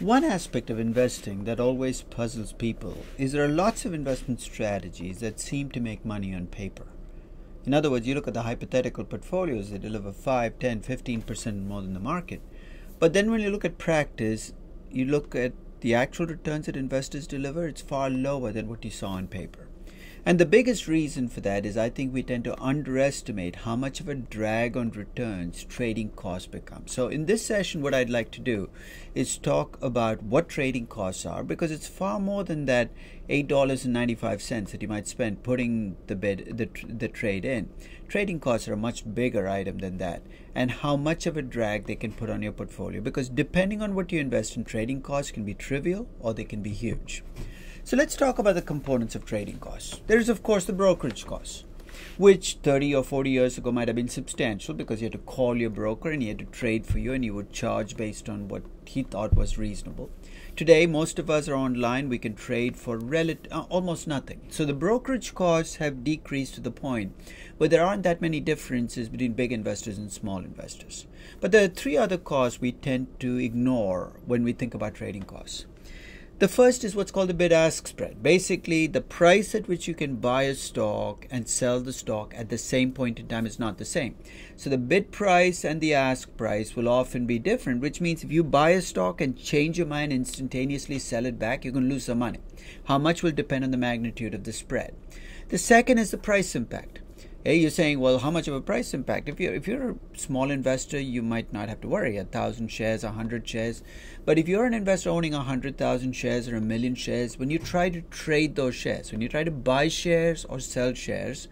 One aspect of investing that always puzzles people is there are lots of investment strategies that seem to make money on paper. In other words, you look at the hypothetical portfolios, they deliver 5, 10, 15% more than the market. But then when you look at practice, you look at the actual returns that investors deliver, it's far lower than what you saw on paper. And the biggest reason for that is I think we tend to underestimate how much of a drag on returns trading costs become. So, in this session, what I'd like to do is talk about what trading costs are because it's far more than that $8.95 that you might spend putting the bid the, the trade in. Trading costs are a much bigger item than that and how much of a drag they can put on your portfolio because depending on what you invest in trading costs can be trivial or they can be huge. So let's talk about the components of trading costs. There is, of course, the brokerage costs, which 30 or 40 years ago might have been substantial because you had to call your broker and he had to trade for you and he would charge based on what he thought was reasonable. Today, most of us are online. We can trade for uh, almost nothing. So the brokerage costs have decreased to the point where there aren't that many differences between big investors and small investors. But there are three other costs we tend to ignore when we think about trading costs. The first is what's called the bid ask spread. Basically, the price at which you can buy a stock and sell the stock at the same point in time is not the same. So, the bid price and the ask price will often be different, which means if you buy a stock and change your mind instantaneously sell it back, you're going to lose some money. How much will depend on the magnitude of the spread. The second is the price impact. You're saying, well, how much of a price impact? If you're if you're a small investor, you might not have to worry. A thousand shares, a hundred shares, but if you're an investor owning a hundred thousand shares or a million shares, when you try to trade those shares, when you try to buy shares or sell shares,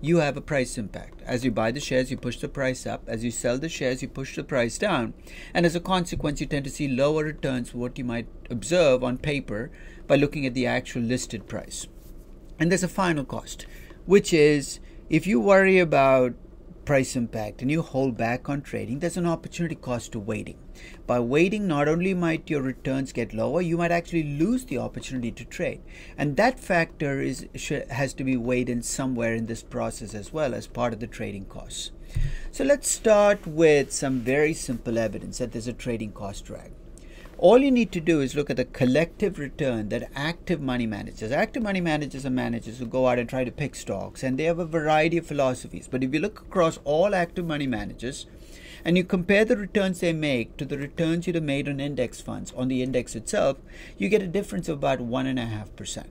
you have a price impact. As you buy the shares, you push the price up. As you sell the shares, you push the price down. And as a consequence, you tend to see lower returns what you might observe on paper by looking at the actual listed price. And there's a final cost, which is if you worry about price impact and you hold back on trading, there's an opportunity cost to waiting. By waiting, not only might your returns get lower, you might actually lose the opportunity to trade. And that factor is has to be weighed in somewhere in this process as well as part of the trading costs. So let's start with some very simple evidence that there's a trading cost drag all you need to do is look at the collective return that active money managers active money managers are managers who go out and try to pick stocks and they have a variety of philosophies. But if you look across all active money managers and you compare the returns they make to the returns you'd have made on index funds on the index itself you get a difference of about one and a half percent.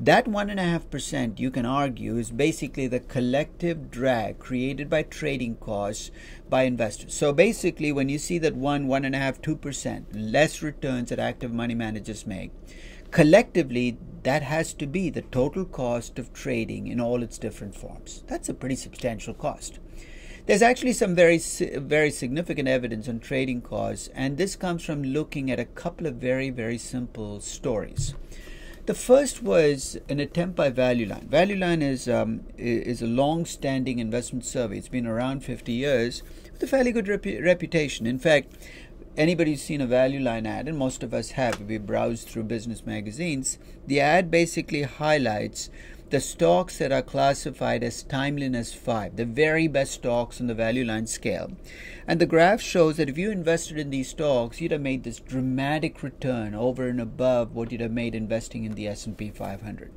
That 1.5% you can argue is basically the collective drag created by trading costs by investors. So basically, when you see that 1, 1.5, 2% less returns that active money managers make, collectively, that has to be the total cost of trading in all its different forms. That's a pretty substantial cost. There's actually some very, very significant evidence on trading costs, and this comes from looking at a couple of very, very simple stories. The first was an attempt by Value Line. Value Line is um, is a long-standing investment survey. It's been around 50 years a fairly good reputation. In fact, anybody who's seen a Value Line ad, and most of us have, if we browse through business magazines, the ad basically highlights the stocks that are classified as timeliness 5, the very best stocks on the value line scale. And the graph shows that if you invested in these stocks, you'd have made this dramatic return over and above what you'd have made investing in the S&P 500.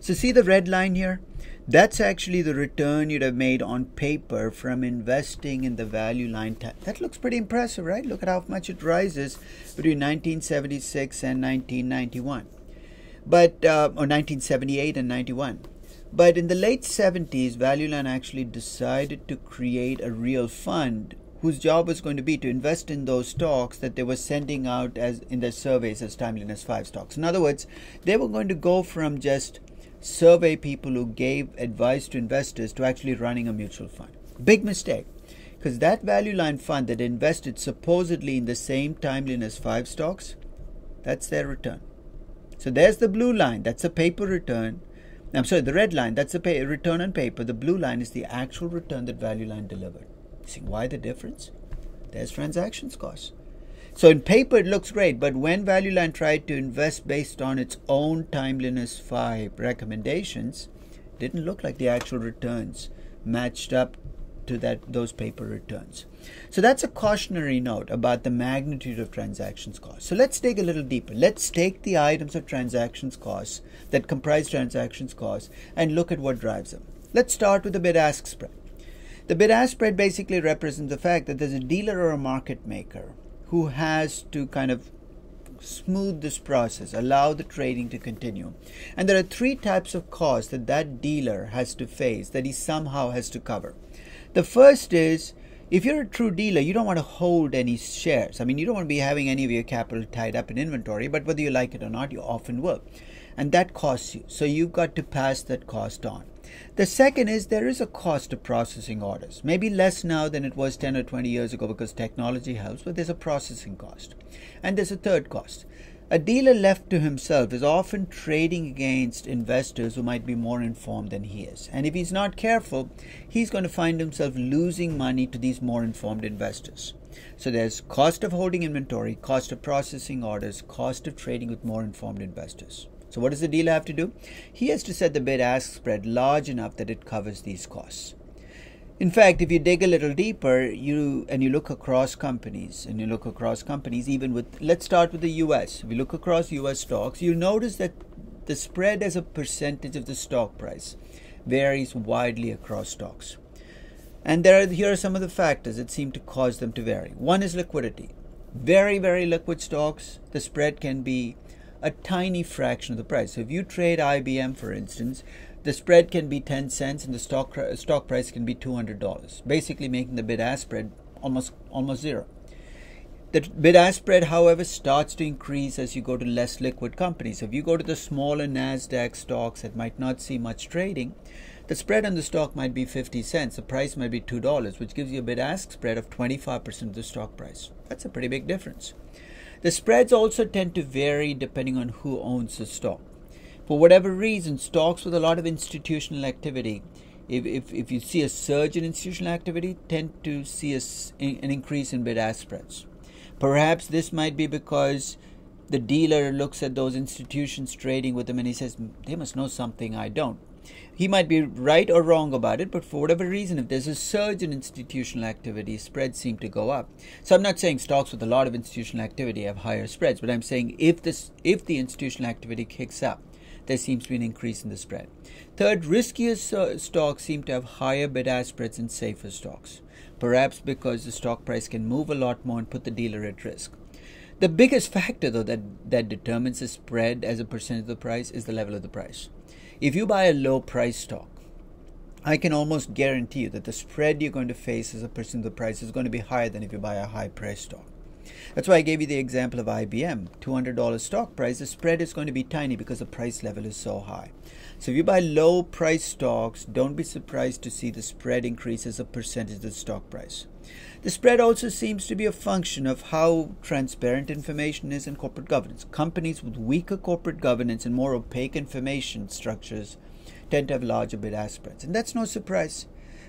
So see the red line here? That's actually the return you'd have made on paper from investing in the value line. that looks pretty impressive, right? Look at how much it rises between 1976 and 1991 but uh, or 1978 and 91. But in the late 70s, ValueLine actually decided to create a real fund whose job was going to be to invest in those stocks that they were sending out as in their surveys as timeliness 5 stocks. In other words, they were going to go from just survey people who gave advice to investors to actually running a mutual fund. Big mistake. Because that value line fund that invested supposedly in the same timeliness 5 stocks, that's their return. So there's the blue line. That's a paper return. I'm sorry, the red line. That's a pay, return on paper. The blue line is the actual return that Value Line delivered. See why the difference? There's transactions costs. So in paper it looks great, but when Value Line tried to invest based on its own timeliness five recommendations, didn't look like the actual returns matched up to that those paper returns. So that's a cautionary note about the magnitude of transactions costs. So let's dig a little deeper. Let's take the items of transactions costs that comprise transactions costs and look at what drives them. Let's start with the bid ask spread. The bid ask spread basically represents the fact that there's a dealer or a market maker who has to kind of smooth this process, allow the trading to continue. And there are three types of costs that that dealer has to face that he somehow has to cover. The first is if you're a true dealer, you don't want to hold any shares. I mean, you don't want to be having any of your capital tied up in inventory, but whether you like it or not, you often will. And that costs you. So you've got to pass that cost on. The second is there is a cost of processing orders. Maybe less now than it was 10 or 20 years ago because technology helps, but there's a processing cost. And there's a third cost. A dealer left to himself is often trading against investors who might be more informed than he is. And if he's not careful, he's going to find himself losing money to these more informed investors. So there's cost of holding inventory, cost of processing orders, cost of trading with more informed investors. So what does the dealer have to do? He has to set the bid ask spread large enough that it covers these costs. In fact, if you dig a little deeper, you and you look across companies, and you look across companies, even with let's start with the U.S. If you look across U.S. stocks, you'll notice that the spread as a percentage of the stock price varies widely across stocks. And there are, here are some of the factors that seem to cause them to vary. One is liquidity. Very, very liquid stocks, the spread can be a tiny fraction of the price. So if you trade IBM, for instance, the spread can be 10 cents and the stock stock price can be $200 basically making the bid ask spread almost almost zero. The bid ask spread however starts to increase as you go to less liquid companies. If you go to the smaller nasdaq stocks that might not see much trading the spread on the stock might be 50 cents. The price might be $2 which gives you a bid ask spread of 25% of the stock price. That's a pretty big difference the spreads also tend to vary depending on who owns the stock for whatever reason, stocks with a lot of institutional activity, if, if, if you see a surge in institutional activity, tend to see a, an increase in bid ask spreads. Perhaps this might be because the dealer looks at those institutions trading with them and he says, they must know something I don't. He might be right or wrong about it, but for whatever reason, if there's a surge in institutional activity, spreads seem to go up. So I'm not saying stocks with a lot of institutional activity have higher spreads, but I'm saying if this if the institutional activity kicks up, there seems to be an increase in the spread. Third, riskier stocks seem to have higher bid ask spreads than safer stocks, perhaps because the stock price can move a lot more and put the dealer at risk. The biggest factor, though, that, that determines the spread as a percent of the price is the level of the price. If you buy a low price stock, I can almost guarantee you that the spread you're going to face as a percent of the price is going to be higher than if you buy a high price stock. That's why I gave you the example of IBM. $200 stock price, the spread is going to be tiny because the price level is so high. So if you buy low price stocks, don't be surprised to see the spread increase as a percentage of the stock price. The spread also seems to be a function of how transparent information is in corporate governance. Companies with weaker corporate governance and more opaque information structures tend to have larger bid ask spreads. And that's no surprise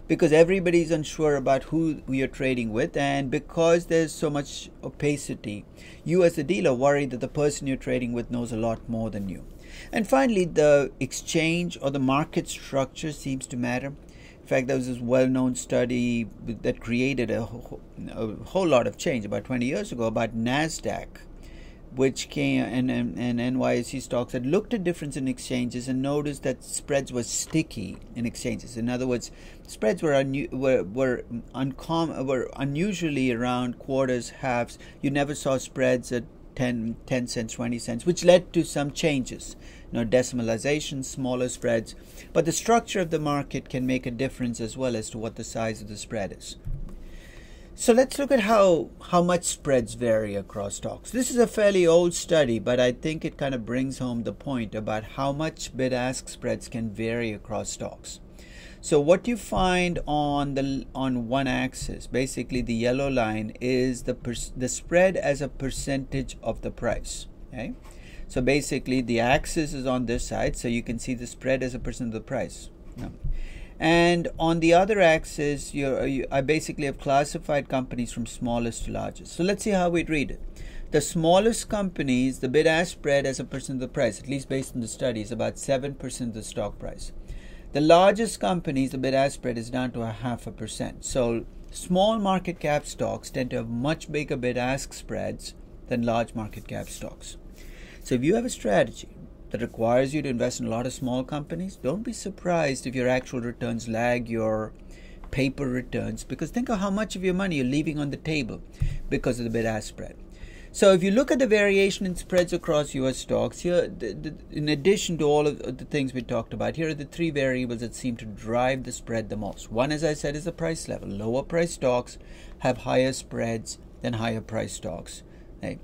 because everybody's unsure about who you're trading with and because there's so much opacity you as a dealer worry that the person you're trading with knows a lot more than you and finally the exchange or the market structure seems to matter in fact there was this well-known study that created a, a whole lot of change about 20 years ago about nasdaq which came and, and, and NYSE stocks had looked at difference in exchanges and noticed that spreads were sticky in exchanges. In other words, spreads were were were, uncom- were unusually around quarters, halves. You never saw spreads at 10, 10 cents, 20 cents, which led to some changes. Know, decimalization, smaller spreads. But the structure of the market can make a difference as well as to what the size of the spread is. So let's look at how, how much spreads vary across stocks. This is a fairly old study, but I think it kind of brings home the point about how much bid ask spreads can vary across stocks. So what you find on the on one axis, basically the yellow line is the the spread as a percentage of the price. Okay, so basically the axis is on this side, so you can see the spread as a percent of the price. And on the other axis, you, I basically have classified companies from smallest to largest. So let's see how we'd read it. The smallest companies, the bid ask spread as a percent of the price, at least based on the study, is about 7% of the stock price. The largest companies, the bid ask spread is down to a half a percent. So small market cap stocks tend to have much bigger bid ask spreads than large market cap stocks. So if you have a strategy that requires you to invest in a lot of small companies, don't be surprised if your actual returns lag your paper returns because think of how much of your money you're leaving on the table because of the bid ask spread. So if you look at the variation in spreads across US stocks, here, the, the, in addition to all of the things we talked about, here are the three variables that seem to drive the spread the most. One, as I said, is the price level. Lower price stocks have higher spreads than higher price stocks. Okay.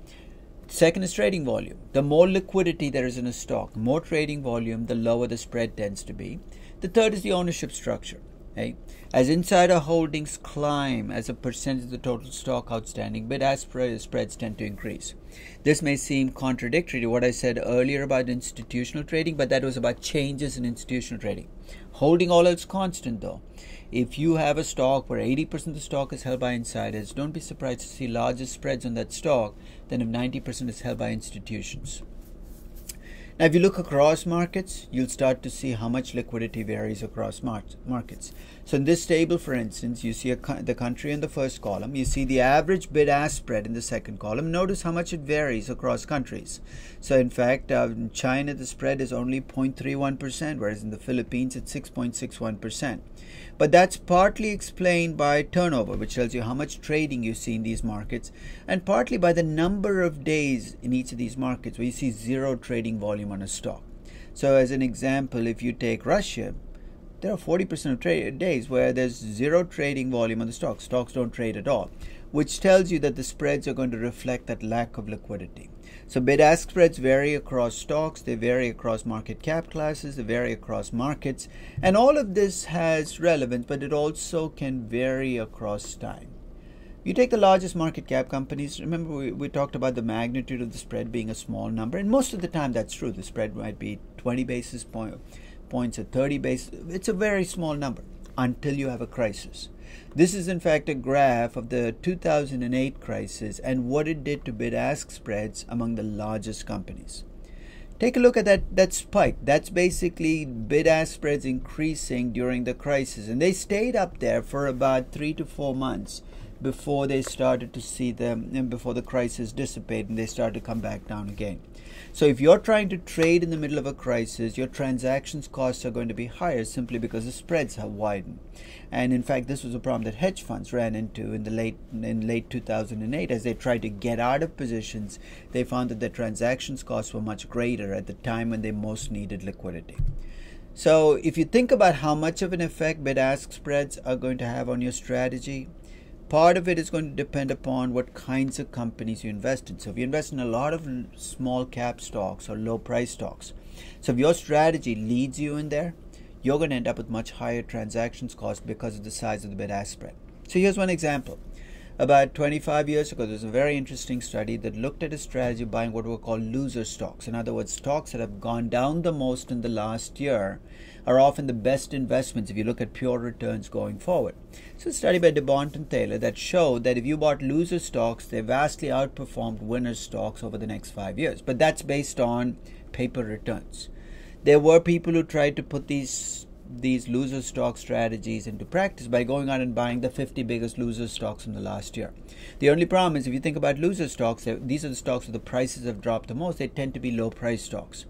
Second is trading volume. The more liquidity there is in a stock, more trading volume, the lower the spread tends to be. The third is the ownership structure. Okay? As insider holdings climb as a percentage of the total stock outstanding, bid ask spreads tend to increase. This may seem contradictory to what I said earlier about institutional trading, but that was about changes in institutional trading. Holding all else constant, though, if you have a stock where 80% of the stock is held by insiders, don't be surprised to see larger spreads on that stock than if 90% is held by institutions. Now, if you look across markets, you'll start to see how much liquidity varies across mar- markets. So, in this table, for instance, you see co- the country in the first column, you see the average bid ask spread in the second column. Notice how much it varies across countries. So, in fact, uh, in China, the spread is only 0.31%, whereas in the Philippines, it's 6.61%. But that's partly explained by turnover, which tells you how much trading you see in these markets, and partly by the number of days in each of these markets where you see zero trading volume on a stock. So, as an example, if you take Russia, there are 40% of days where there's zero trading volume on the stocks. Stocks don't trade at all, which tells you that the spreads are going to reflect that lack of liquidity. So bid ask spreads vary across stocks, they vary across market cap classes, they vary across markets, and all of this has relevance, but it also can vary across time. You take the largest market cap companies, remember we, we talked about the magnitude of the spread being a small number, and most of the time that's true. The spread might be 20 basis point, points or 30 basis, it's a very small number until you have a crisis. This is in fact a graph of the 2008 crisis and what it did to bid ask spreads among the largest companies. Take a look at that, that spike. That's basically bid ask spreads increasing during the crisis. And they stayed up there for about three to four months before they started to see them and before the crisis dissipate and they started to come back down again. So if you're trying to trade in the middle of a crisis, your transactions costs are going to be higher simply because the spreads have widened. And in fact, this was a problem that hedge funds ran into in the late in late 2008 as they tried to get out of positions. They found that their transactions costs were much greater at the time when they most needed liquidity. So if you think about how much of an effect bid-ask spreads are going to have on your strategy, Part of it is going to depend upon what kinds of companies you invest in. So, if you invest in a lot of small cap stocks or low price stocks, so if your strategy leads you in there, you're going to end up with much higher transactions cost because of the size of the bid ask spread. So, here's one example. About 25 years ago, there was a very interesting study that looked at a strategy of buying what were called loser stocks. In other words, stocks that have gone down the most in the last year are often the best investments if you look at pure returns going forward. So, a study by De Bondt and Thaler that showed that if you bought loser stocks, they vastly outperformed winner stocks over the next five years. But that's based on paper returns. There were people who tried to put these these loser stock strategies into practice by going out and buying the 50 biggest loser stocks in the last year. The only problem is if you think about loser stocks, these are the stocks where the prices have dropped the most. They tend to be low price stocks.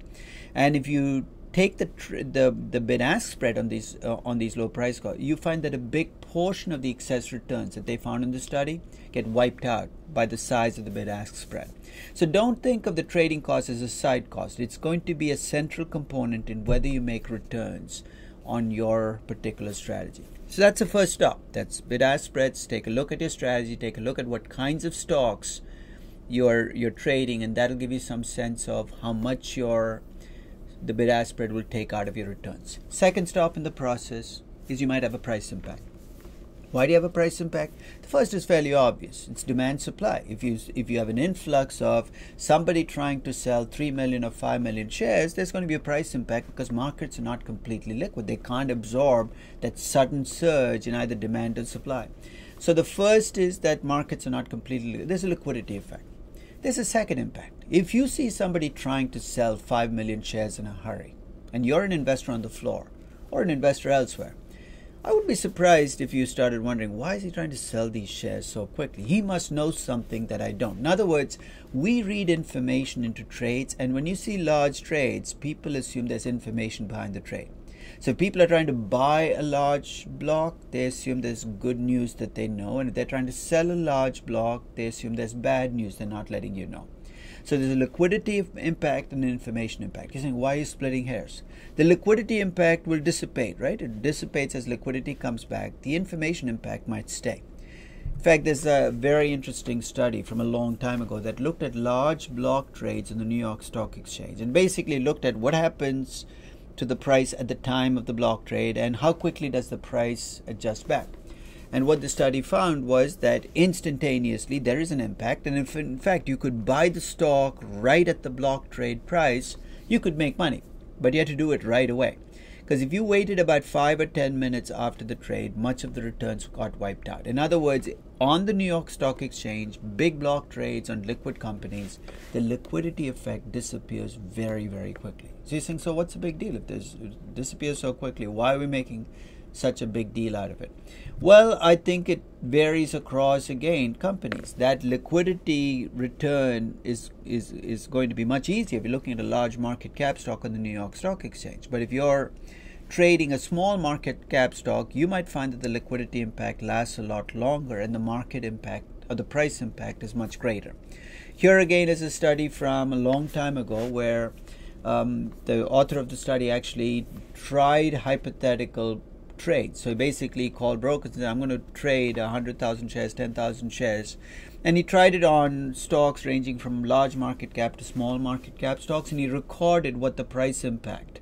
And if you take the the the bid ask spread on these uh, on these low price stocks, you find that a big portion of the excess returns that they found in the study get wiped out by the size of the bid ask spread. So don't think of the trading cost as a side cost. It's going to be a central component in whether you make returns on your particular strategy. So that's the first stop. That's bid ask spreads. Take a look at your strategy. Take a look at what kinds of stocks you're you're trading, and that'll give you some sense of how much your the bid ask spread will take out of your returns. Second stop in the process is you might have a price impact. Why do you have a price impact? The first is fairly obvious. It's demand supply. If you if you have an influx of somebody trying to sell 3 million or 5 million shares, there's going to be a price impact because markets are not completely liquid. They can't absorb that sudden surge in either demand or supply. So the first is that markets are not completely liquid. there's a liquidity effect. There's a second impact. If you see somebody trying to sell 5 million shares in a hurry and you're an investor on the floor, or an investor elsewhere. I would be surprised if you started wondering why is he trying to sell these shares so quickly? He must know something that I don't. In other words, we read information into trades, and when you see large trades, people assume there's information behind the trade. So if people are trying to buy a large block, they assume there's good news that they know, and if they're trying to sell a large block, they assume there's bad news they're not letting you know. So there's a liquidity impact and an information impact. You're saying, why are you splitting hairs? The liquidity impact will dissipate, right? It dissipates as liquidity comes back. The information impact might stay. In fact, there's a very interesting study from a long time ago that looked at large block trades in the New York Stock Exchange and basically looked at what happens to the price at the time of the block trade and how quickly does the price adjust back. And what the study found was that instantaneously there is an impact. And if in fact you could buy the stock right at the block trade price, you could make money. But you had to do it right away. Because if you waited about five or ten minutes after the trade, much of the returns got wiped out. In other words, on the New York Stock Exchange, big block trades on liquid companies, the liquidity effect disappears very, very quickly. So you're saying, so what's the big deal if this disappears so quickly? Why are we making such a big deal out of it? Well, I think it varies across again companies. That liquidity return is is is going to be much easier if you're looking at a large market cap stock on the New York Stock Exchange. But if you're trading a small market cap stock, you might find that the liquidity impact lasts a lot longer and the market impact or the price impact is much greater. Here again is a study from a long time ago where um, the author of the study actually tried hypothetical trade. So he basically called brokers and said, I'm going to trade 100,000 shares, 10,000 shares. And he tried it on stocks ranging from large market cap to small market cap stocks, and he recorded what the price impact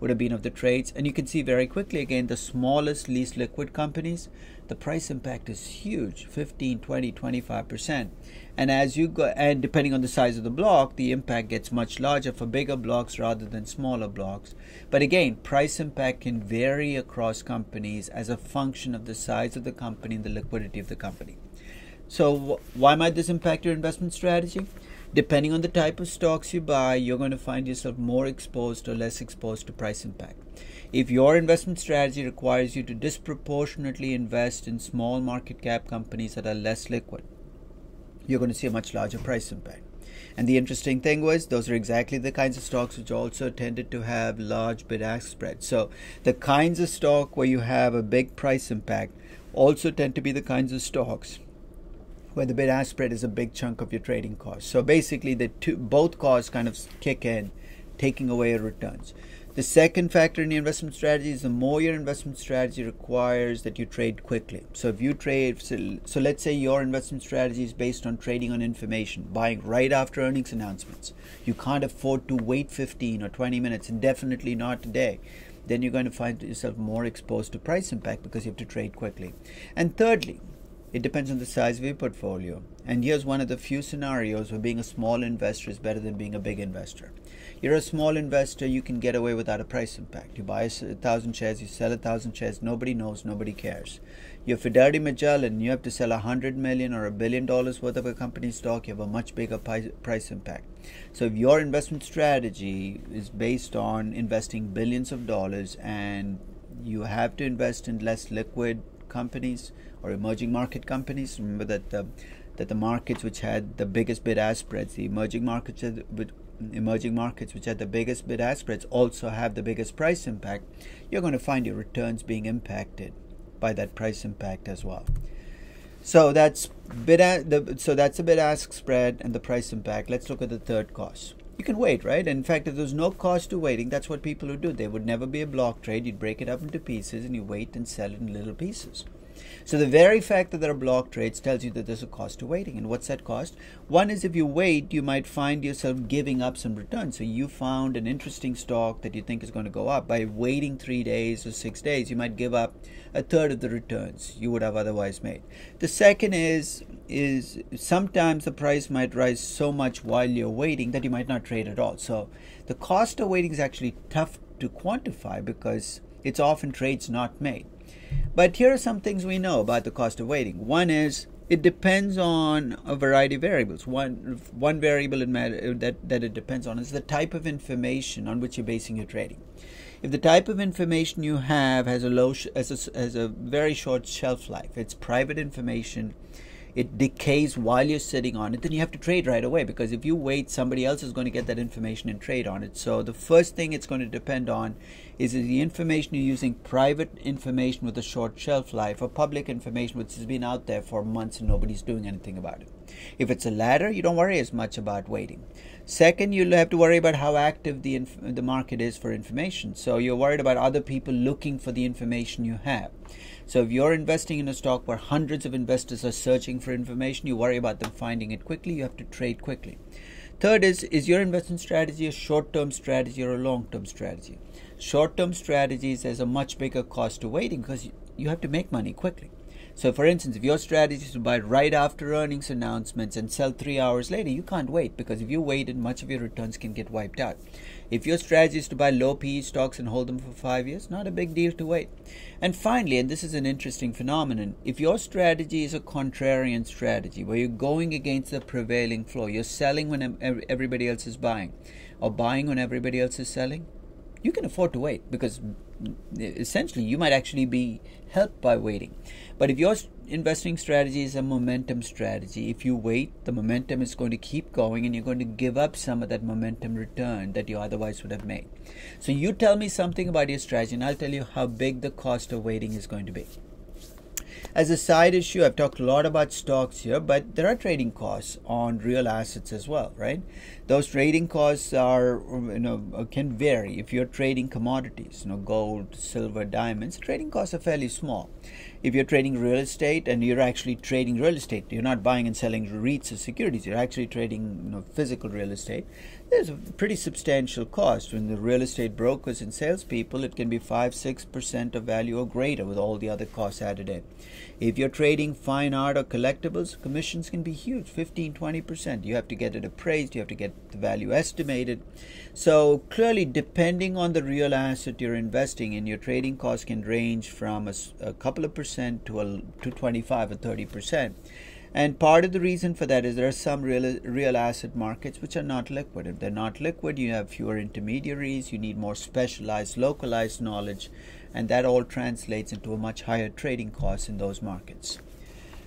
would have been of the trades. And you can see very quickly again the smallest, least liquid companies, the price impact is huge 15, 20, 25%. And as you go, and depending on the size of the block, the impact gets much larger for bigger blocks rather than smaller blocks. But again, price impact can vary across companies as a function of the size of the company and the liquidity of the company. So, why might this impact your investment strategy? Depending on the type of stocks you buy, you're going to find yourself more exposed or less exposed to price impact. If your investment strategy requires you to disproportionately invest in small market cap companies that are less liquid, you're going to see a much larger price impact. And the interesting thing was, those are exactly the kinds of stocks which also tended to have large bid ask spreads. So, the kinds of stock where you have a big price impact also tend to be the kinds of stocks where the bid ask spread is a big chunk of your trading cost. So basically, the two, both costs kind of kick in, taking away your returns. The second factor in your investment strategy is the more your investment strategy requires that you trade quickly. So if you trade, so, so let's say your investment strategy is based on trading on information, buying right after earnings announcements. You can't afford to wait 15 or 20 minutes, and definitely not today then you're going to find yourself more exposed to price impact because you have to trade quickly. And thirdly, it depends on the size of your portfolio. And here's one of the few scenarios where being a small investor is better than being a big investor. You're a small investor, you can get away without a price impact. You buy a thousand shares, you sell a thousand shares, nobody knows, nobody cares. You're Fidelity Magellan, you have to sell a hundred million or a billion dollars worth of a company stock, you have a much bigger price impact. So if your investment strategy is based on investing billions of dollars and you have to invest in less liquid companies, or emerging market companies. Remember that the, that the markets which had the biggest bid-ask spreads, the emerging markets with emerging markets which had the biggest bid-ask spreads also have the biggest price impact. You're going to find your returns being impacted by that price impact as well. So that's bid the, so that's the bid-ask spread and the price impact. Let's look at the third cost. You can wait, right? In fact, if there's no cost to waiting, that's what people would do. There would never be a block trade. You'd break it up into pieces and you wait and sell it in little pieces. So the very fact that there are block trades tells you that there's a cost to waiting. And what's that cost? One is if you wait, you might find yourself giving up some returns. So you found an interesting stock that you think is going to go up. By waiting three days or six days, you might give up a third of the returns you would have otherwise made. The second is is sometimes the price might rise so much while you're waiting that you might not trade at all. So the cost of waiting is actually tough to quantify because it's often trades not made. But here are some things we know about the cost of waiting. One is it depends on a variety of variables. One one variable uh, that that it depends on is the type of information on which you're basing your trading. if the type of information you have has a low has a, has a very short shelf life, it's private information, it decays while you're sitting on it, then you have to trade right away because if you wait, somebody else is going to get that information and trade on it. So the first thing it's going to depend on is the information you're using private information with a short shelf life or public information which has been out there for months and nobody's doing anything about it. If it's a latter, you don't worry as much about waiting. Second, you'll have to worry about how active the the market is for information. So you're worried about other people looking for the information you have. So if you're investing in a stock where hundreds of investors are searching for information, you worry about them finding it quickly. You have to trade quickly. Third is is your investment strategy a short-term strategy or a long-term strategy? Short-term strategies has a much bigger cost to waiting because you have to make money quickly. So, for instance, if your strategy is to buy right after earnings announcements and sell three hours later, you can't wait because if you waited, much of your returns can get wiped out. If your strategy is to buy low PE stocks and hold them for five years, not a big deal to wait. And finally, and this is an interesting phenomenon, if your strategy is a contrarian strategy where you're going against the prevailing flow, you're selling when everybody else is buying, or buying when everybody else is selling, you can afford to wait because essentially you might actually be helped by waiting. But if your investing strategy is a momentum strategy, if you wait, the momentum is going to keep going and you're going to give up some of that momentum return that you otherwise would have made. So you tell me something about your strategy and I'll tell you how big the cost of waiting is going to be. As a side issue, I've talked a lot about stocks here, but there are trading costs on real assets as well, right? Those trading costs are, you know, can vary. If you're trading commodities, you know, gold, silver, diamonds, trading costs are fairly small. If you're trading real estate and you're actually trading real estate, you're not buying and selling REITs or securities. You're actually trading, you know, physical real estate there's a pretty substantial cost. When the real estate brokers and salespeople, it can be 5 6% of value or greater with all the other costs added in. If you're trading fine art or collectibles, commissions can be huge 15 20%. You have to get it appraised, you have to get the value estimated. So, clearly, depending on the real asset you're investing in, your trading costs can range from a, a couple of percent to, a, to 25 or 30%. And part of the reason for that is there are some real real asset markets which are not liquid. If they're not liquid, you have fewer intermediaries, you need more specialized, localized knowledge, and that all translates into a much higher trading cost in those markets.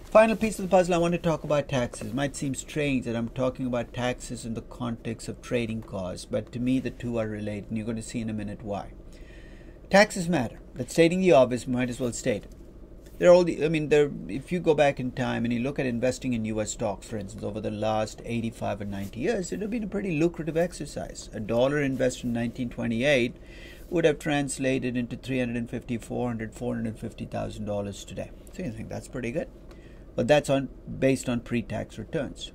Final piece of the puzzle I want to talk about taxes. It might seem strange that I'm talking about taxes in the context of trading costs, but to me the two are related, and you're going to see in a minute why. Taxes matter. That's stating the obvious, might as well state it they're all the, I mean, there. If you go back in time and you look at investing in U.S. stocks, for instance, over the last 85 or 90 years, it would have been a pretty lucrative exercise. A dollar invested in 1928 would have translated into 350, 400, 450 thousand dollars today. So you think that's pretty good, but that's on based on pre-tax returns.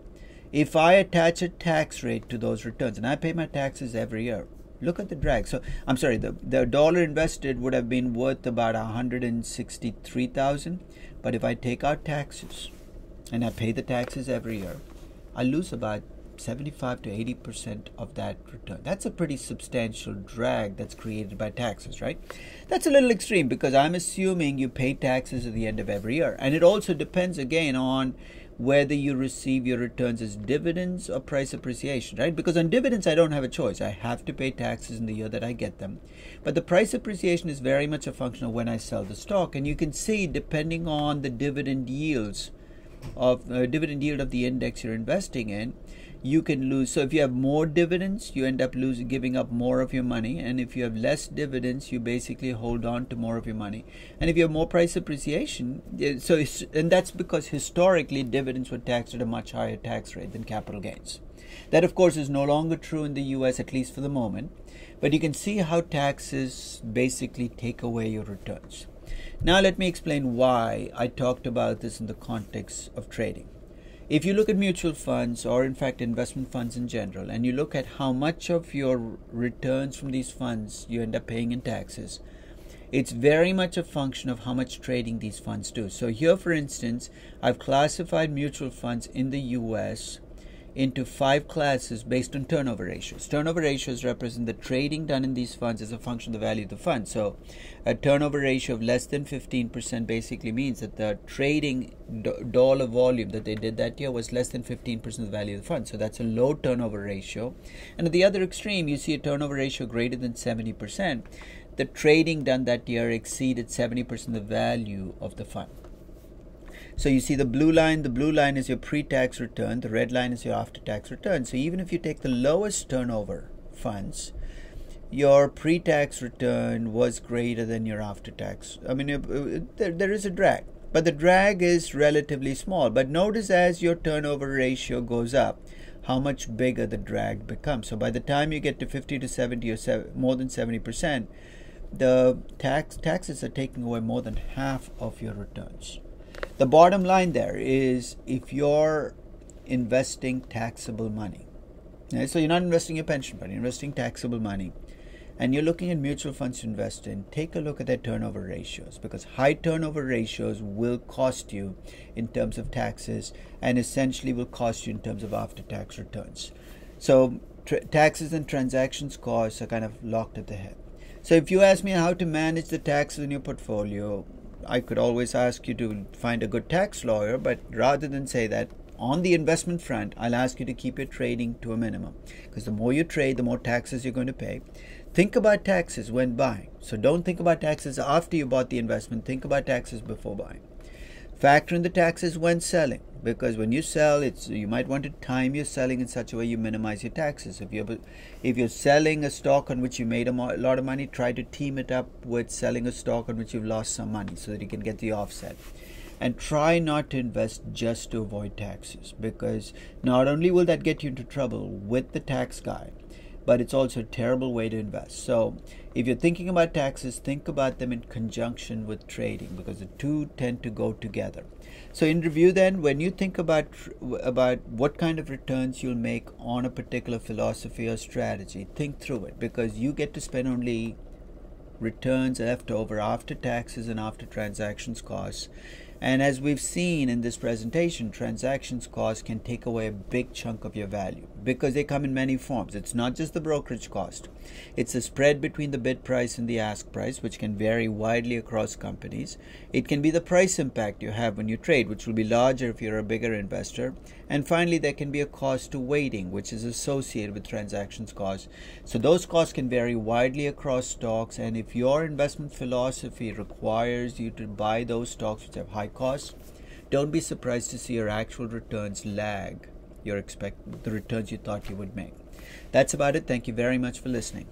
If I attach a tax rate to those returns, and I pay my taxes every year, Look at the drag. So I'm sorry, the, the dollar invested would have been worth about 163,000, but if I take out taxes and I pay the taxes every year, I lose about 75 to 80 percent of that return. That's a pretty substantial drag that's created by taxes, right? That's a little extreme because I'm assuming you pay taxes at the end of every year. And it also depends again on whether you receive your returns as dividends or price appreciation, right? Because on dividends, I don't have a choice. I have to pay taxes in the year that I get them. But the price appreciation is very much a function of when I sell the stock. And you can see, depending on the dividend yields of uh, dividend yield of the index you're investing in, you can lose. So if you have more dividends, you end up losing, giving up more of your money. And if you have less dividends, you basically hold on to more of your money. And if you have more price appreciation, so and that's because historically dividends were taxed at a much higher tax rate than capital gains. That, of course, is no longer true in the U.S. at least for the moment. But you can see how taxes basically take away your returns. Now, let me explain why I talked about this in the context of trading. If you look at mutual funds or, in fact, investment funds in general, and you look at how much of your returns from these funds you end up paying in taxes, it's very much a function of how much trading these funds do. So, here, for instance, I've classified mutual funds in the US into five classes based on turnover ratios. Turnover ratios represent the trading done in these funds as a function of the value of the fund. So, a turnover ratio of less than 15% basically means that the trading do- dollar volume that they did that year was less than 15% of the value of the fund. So, that's a low turnover ratio. And at the other extreme, you see a turnover ratio greater than 70%. the trading done that year exceeded 70% of the value of the fund. So you see the blue line, the blue line is your pre-tax return, the red line is your after-tax return. So even if you take the lowest turnover funds, your pre-tax return was greater than your after-tax. I mean, uh, uh, there, there is a drag, but the drag is relatively small. But notice as your turnover ratio goes up, how much bigger the drag becomes. So by the time you get to 50 to 70 or more than 70 percent, the tax taxes are taking away more than half of your returns. The bottom line there is if you're investing taxable money, so you're not investing your pension fund, you're investing taxable money, and you're looking at mutual funds to invest in, take a look at their turnover ratios because high turnover ratios will cost you in terms of taxes and essentially will cost you in terms of after tax returns. So, taxes and transactions costs are kind of locked at the head. So, if you ask me how to manage the taxes in your portfolio, I could always ask you to find a good tax lawyer, but rather than say that, on the investment front, I'll ask you to keep your trading to a minimum because the more you trade, the more taxes you're going to pay. Think about taxes when buying. So don't think about taxes after you bought the investment, think about taxes before buying. Factor in the taxes when selling. Because when you sell it's you might want to time your selling in such a way you minimize your taxes. If you're if you're selling a stock on which you made a lot of money try to team it up with selling a stock on which you've lost some money so that you can get the offset. And try not to invest just to avoid taxes because not only will that get you into trouble with the tax guy but it's also a terrible way to invest. So, if you're thinking about taxes, think about them in conjunction with trading because the two tend to go together. So, in review, then, when you think about about what kind of returns you'll make on a particular philosophy or strategy, think through it because you get to spend only returns left over after taxes and after transactions costs and as we've seen in this presentation, transactions cost can take away a big chunk of your value because they come in many forms. It's not just the brokerage cost. It's the spread between the bid price and the ask price, which can vary widely across companies. It can be the price impact you have when you trade, which will be larger if you're a bigger investor. And finally, there can be a cost to waiting, which is associated with transactions costs. So those costs can vary widely across stocks. And if your investment philosophy requires you to buy those stocks which have high costs, don't be surprised to see your actual returns lag your expect the returns you thought you would make. That's about it. Thank you very much for listening.